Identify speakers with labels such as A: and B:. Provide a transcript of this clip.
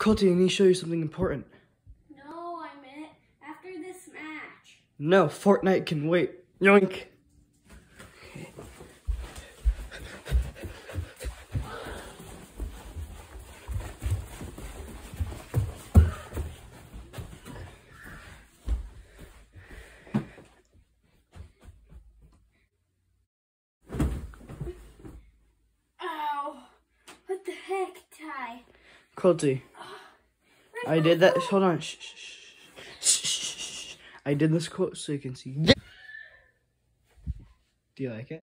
A: Colty, I need to show you something important.
B: No, I meant after this match.
A: No, Fortnite can wait. Yoink.
B: Ow! What the heck, Ty?
A: Colty, I did that. Hold on. Shh, shh, shh. I did this quote so you can see. Do you like it?